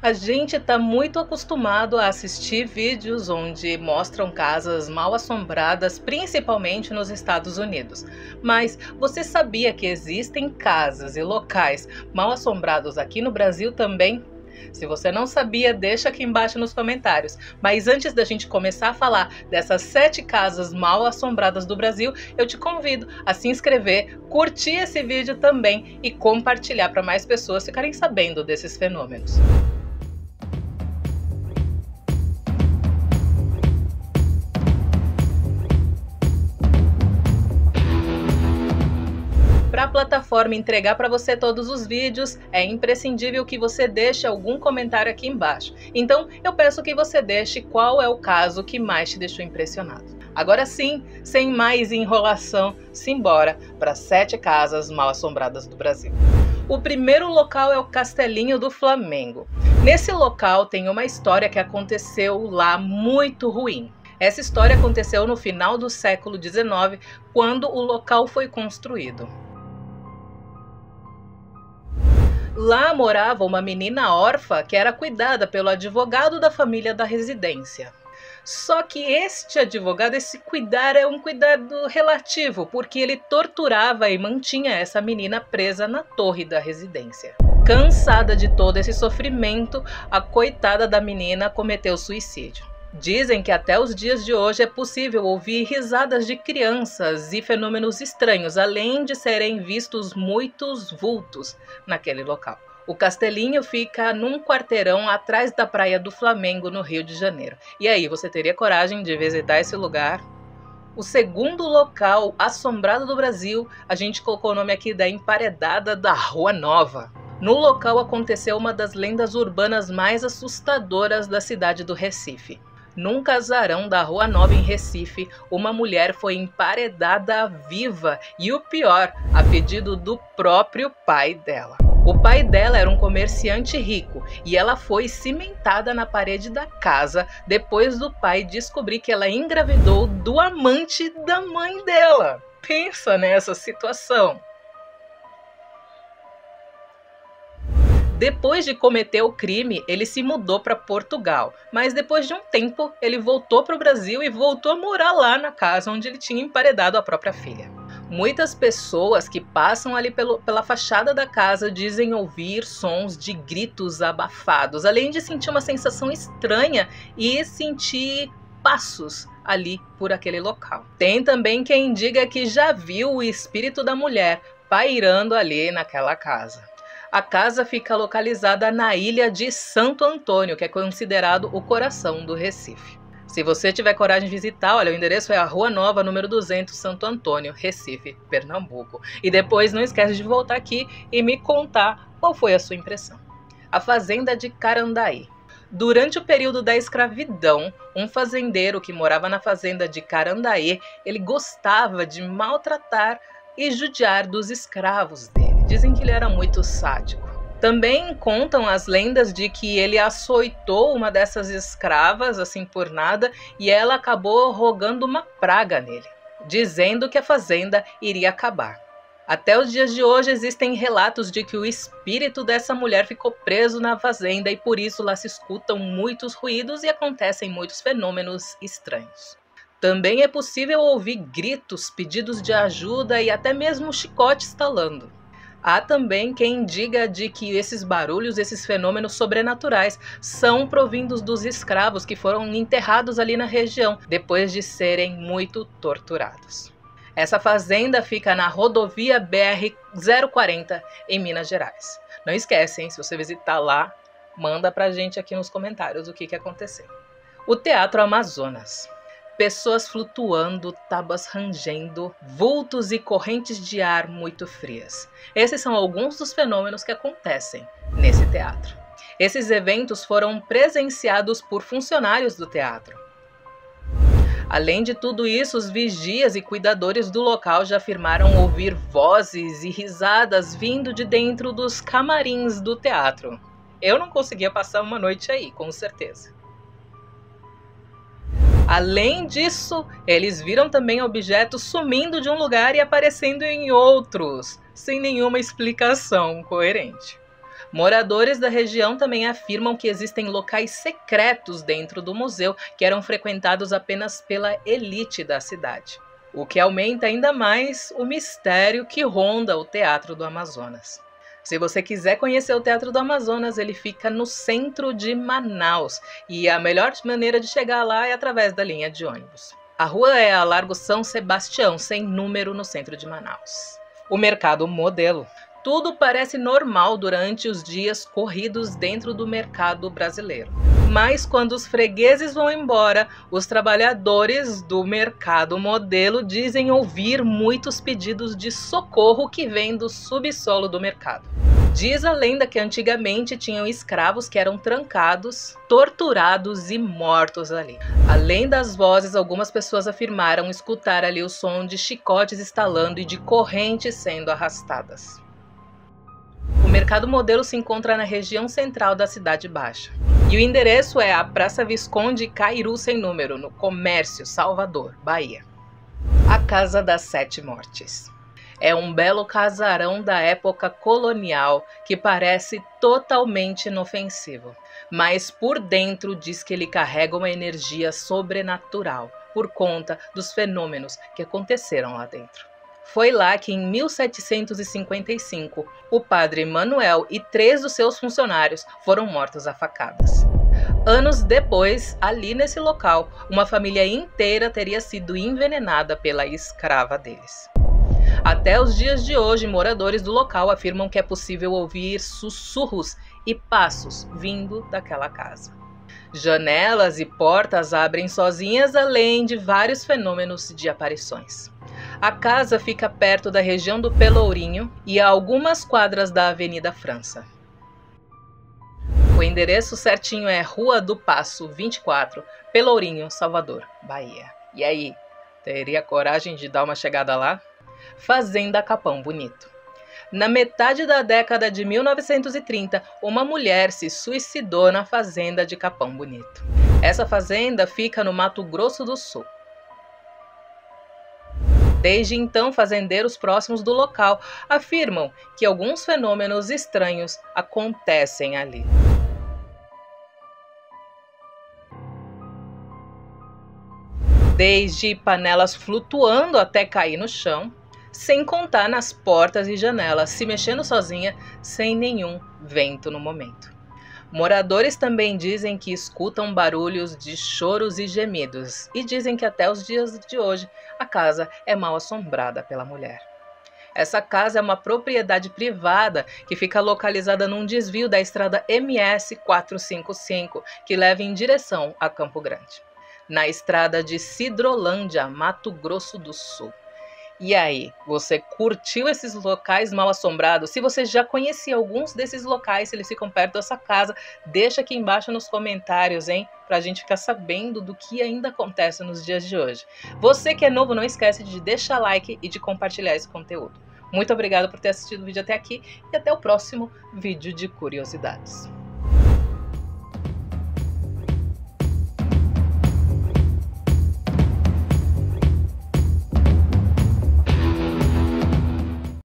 A gente está muito acostumado a assistir vídeos onde mostram casas mal assombradas, principalmente nos Estados Unidos. Mas você sabia que existem casas e locais mal assombrados aqui no Brasil também? Se você não sabia, deixa aqui embaixo nos comentários. Mas antes da gente começar a falar dessas sete casas mal assombradas do Brasil, eu te convido a se inscrever, curtir esse vídeo também e compartilhar para mais pessoas ficarem sabendo desses fenômenos. A plataforma entregar para você todos os vídeos, é imprescindível que você deixe algum comentário aqui embaixo. Então, eu peço que você deixe qual é o caso que mais te deixou impressionado. Agora sim, sem mais enrolação, simbora para sete casas mal assombradas do Brasil. O primeiro local é o Castelinho do Flamengo. Nesse local tem uma história que aconteceu lá muito ruim. Essa história aconteceu no final do século XIX, quando o local foi construído. Lá morava uma menina órfã que era cuidada pelo advogado da família da residência. Só que este advogado, esse cuidar é um cuidado relativo, porque ele torturava e mantinha essa menina presa na torre da residência. Cansada de todo esse sofrimento, a coitada da menina cometeu suicídio. Dizem que até os dias de hoje é possível ouvir risadas de crianças e fenômenos estranhos, além de serem vistos muitos vultos naquele local. O castelinho fica num quarteirão atrás da Praia do Flamengo, no Rio de Janeiro. E aí, você teria coragem de visitar esse lugar? O segundo local assombrado do Brasil, a gente colocou o nome aqui da Emparedada da Rua Nova. No local aconteceu uma das lendas urbanas mais assustadoras da cidade do Recife. Num casarão da Rua Nova em Recife, uma mulher foi emparedada viva e o pior, a pedido do próprio pai dela. O pai dela era um comerciante rico e ela foi cimentada na parede da casa depois do pai descobrir que ela engravidou do amante da mãe dela. Pensa nessa situação. Depois de cometer o crime, ele se mudou para Portugal, mas depois de um tempo, ele voltou para o Brasil e voltou a morar lá na casa onde ele tinha emparedado a própria filha. Muitas pessoas que passam ali pelo, pela fachada da casa dizem ouvir sons de gritos abafados, além de sentir uma sensação estranha e sentir passos ali por aquele local. Tem também quem diga que já viu o espírito da mulher pairando ali naquela casa. A casa fica localizada na ilha de Santo Antônio, que é considerado o coração do Recife. Se você tiver coragem de visitar, olha, o endereço é a Rua Nova, número 200, Santo Antônio, Recife, Pernambuco. E depois não esquece de voltar aqui e me contar qual foi a sua impressão. A Fazenda de Carandaí. Durante o período da escravidão, um fazendeiro que morava na fazenda de Carandaí, ele gostava de maltratar e judiar dos escravos dele. Dizem que ele era muito sádico. Também contam as lendas de que ele açoitou uma dessas escravas, assim por nada, e ela acabou rogando uma praga nele, dizendo que a fazenda iria acabar. Até os dias de hoje existem relatos de que o espírito dessa mulher ficou preso na fazenda e por isso lá se escutam muitos ruídos e acontecem muitos fenômenos estranhos. Também é possível ouvir gritos, pedidos de ajuda e até mesmo chicote estalando. Há também quem diga de que esses barulhos, esses fenômenos sobrenaturais, são provindos dos escravos que foram enterrados ali na região depois de serem muito torturados. Essa fazenda fica na rodovia BR 040 em Minas Gerais. Não esquece, hein, se você visitar lá, manda pra gente aqui nos comentários o que, que aconteceu. O Teatro Amazonas pessoas flutuando, tábuas rangendo, vultos e correntes de ar muito frias. Esses são alguns dos fenômenos que acontecem nesse teatro. Esses eventos foram presenciados por funcionários do teatro. Além de tudo isso, os vigias e cuidadores do local já afirmaram ouvir vozes e risadas vindo de dentro dos camarins do teatro. Eu não conseguia passar uma noite aí, com certeza. Além disso, eles viram também objetos sumindo de um lugar e aparecendo em outros, sem nenhuma explicação coerente. Moradores da região também afirmam que existem locais secretos dentro do museu que eram frequentados apenas pela elite da cidade, o que aumenta ainda mais o mistério que ronda o Teatro do Amazonas. Se você quiser conhecer o Teatro do Amazonas, ele fica no centro de Manaus e a melhor maneira de chegar lá é através da linha de ônibus. A rua é a Largo São Sebastião, sem número no centro de Manaus. O mercado modelo. Tudo parece normal durante os dias corridos dentro do mercado brasileiro. Mas quando os fregueses vão embora, os trabalhadores do mercado modelo dizem ouvir muitos pedidos de socorro que vêm do subsolo do mercado. Diz a lenda que antigamente tinham escravos que eram trancados, torturados e mortos ali. Além das vozes, algumas pessoas afirmaram escutar ali o som de chicotes estalando e de correntes sendo arrastadas. O mercado modelo se encontra na região central da Cidade Baixa. E o endereço é a Praça Visconde Cairu Sem Número, no Comércio, Salvador, Bahia. A Casa das Sete Mortes. É um belo casarão da época colonial que parece totalmente inofensivo, mas por dentro diz que ele carrega uma energia sobrenatural por conta dos fenômenos que aconteceram lá dentro. Foi lá que, em 1755, o padre Manuel e três dos seus funcionários foram mortos a facadas. Anos depois, ali nesse local, uma família inteira teria sido envenenada pela escrava deles. Até os dias de hoje, moradores do local afirmam que é possível ouvir sussurros e passos vindo daquela casa. Janelas e portas abrem sozinhas, além de vários fenômenos de aparições. A casa fica perto da região do Pelourinho e a algumas quadras da Avenida França. O endereço certinho é Rua do Passo 24, Pelourinho, Salvador, Bahia. E aí, teria coragem de dar uma chegada lá? Fazenda Capão Bonito. Na metade da década de 1930, uma mulher se suicidou na fazenda de Capão Bonito. Essa fazenda fica no Mato Grosso do Sul. Desde então, fazendeiros próximos do local afirmam que alguns fenômenos estranhos acontecem ali. Desde panelas flutuando até cair no chão, sem contar nas portas e janelas se mexendo sozinha, sem nenhum vento no momento. Moradores também dizem que escutam barulhos de choros e gemidos e dizem que até os dias de hoje a casa é mal assombrada pela mulher. Essa casa é uma propriedade privada que fica localizada num desvio da estrada MS 455, que leva em direção a Campo Grande, na estrada de Cidrolândia, Mato Grosso do Sul. E aí, você curtiu esses locais mal assombrados? Se você já conhecia alguns desses locais, se eles ficam perto da sua casa, deixa aqui embaixo nos comentários, hein? Pra gente ficar sabendo do que ainda acontece nos dias de hoje. Você que é novo, não esquece de deixar like e de compartilhar esse conteúdo. Muito obrigada por ter assistido o vídeo até aqui e até o próximo vídeo de curiosidades.